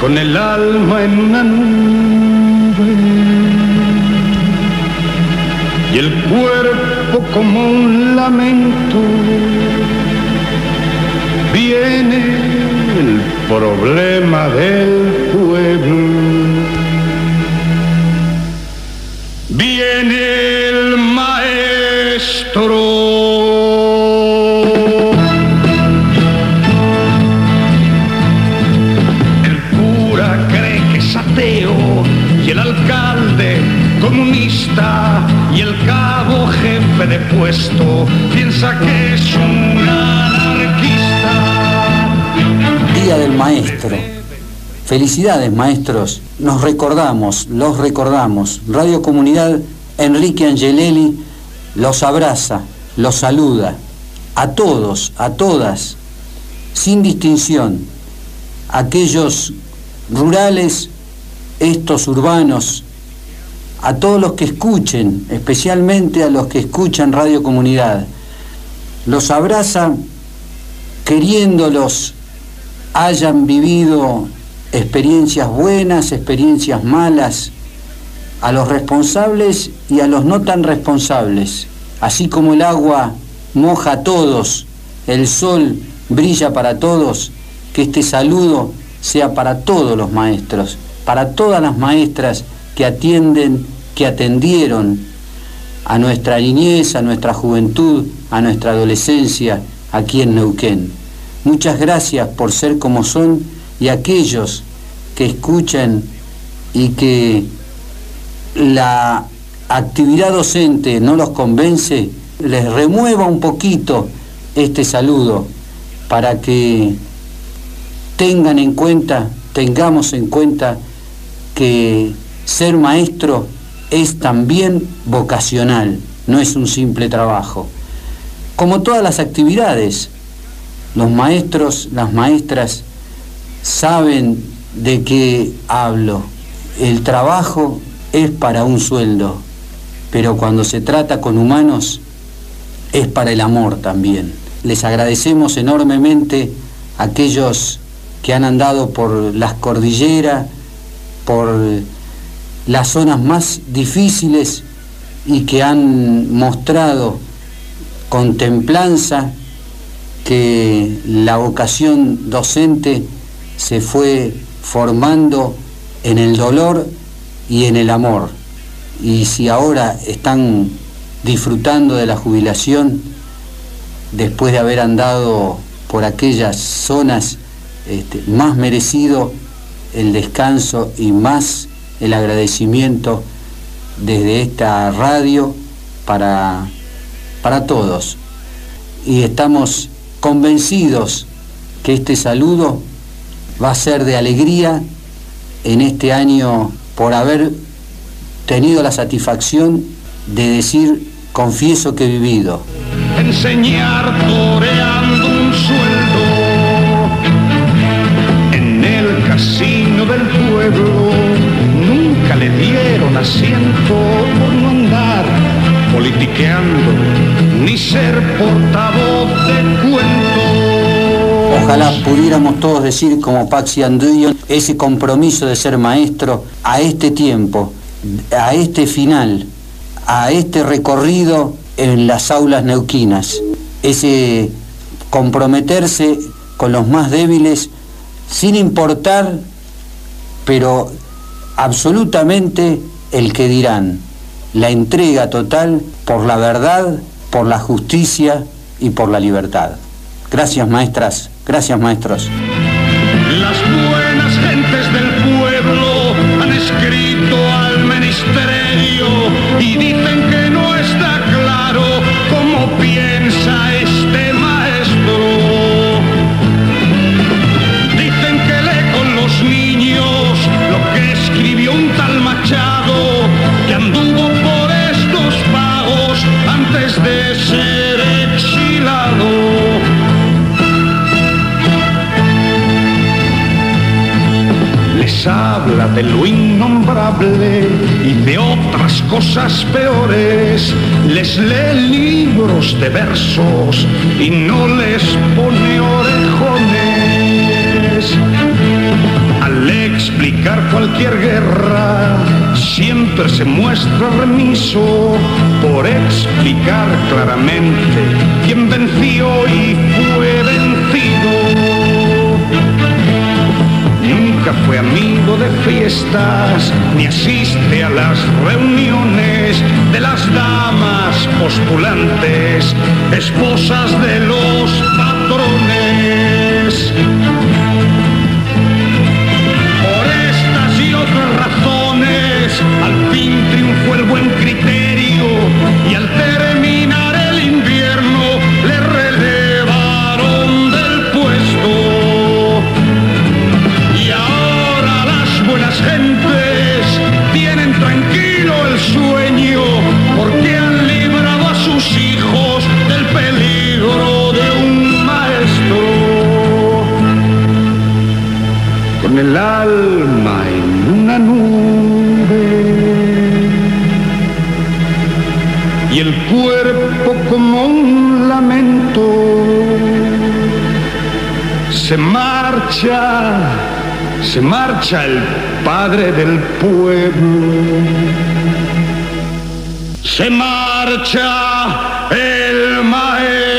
con el alma en una nube y el cuerpo como un lamento. Viene el problema del pueblo. Viene el maestro. Y el cabo jefe de puesto piensa que es un. Día del Maestro. Felicidades, maestros. Nos recordamos, los recordamos. Radio Comunidad Enrique Angelelli los abraza, los saluda. A todos, a todas, sin distinción. Aquellos rurales, estos urbanos, a todos los que escuchen, especialmente a los que escuchan Radio Comunidad. Los abraza queriéndolos hayan vivido experiencias buenas, experiencias malas, a los responsables y a los no tan responsables. Así como el agua moja a todos, el sol brilla para todos, que este saludo sea para todos los maestros, para todas las maestras que atienden, que atendieron a nuestra niñez, a nuestra juventud, a nuestra adolescencia aquí en Neuquén. Muchas gracias por ser como son y aquellos que escuchan y que la actividad docente no los convence, les remueva un poquito este saludo para que tengan en cuenta, tengamos en cuenta que ser maestro es también vocacional, no es un simple trabajo. Como todas las actividades, los maestros, las maestras saben de qué hablo. El trabajo es para un sueldo, pero cuando se trata con humanos es para el amor también. Les agradecemos enormemente a aquellos que han andado por las cordilleras, por las zonas más difíciles y que han mostrado con templanza que la vocación docente se fue formando en el dolor y en el amor. Y si ahora están disfrutando de la jubilación, después de haber andado por aquellas zonas, este, más merecido el descanso y más el agradecimiento desde esta radio para, para todos. Y estamos convencidos que este saludo va a ser de alegría en este año por haber tenido la satisfacción de decir, confieso que he vivido. Enseñar ser portavoz. Ojalá pudiéramos todos decir como Paxi Andrillo ese compromiso de ser maestro a este tiempo, a este final, a este recorrido en las aulas neuquinas, ese comprometerse con los más débiles sin importar, pero absolutamente el que dirán, la entrega total por la verdad, por la justicia y por la libertad. Gracias maestras, gracias maestros. Habla de lo innombrable y de otras cosas peores. Les lee libros de versos y no les pone orejones. Alegre justificar cualquier guerra, siempre se muestra remiso por explicar claramente quién venció y fue vencido. Fue amigo de fiestas, ni asiste a las reuniones de las damas postulantes, esposas de los patrones. el alma en una nube y el cuerpo como un lamento se marcha, se marcha el padre del pueblo. Se marcha el maestro.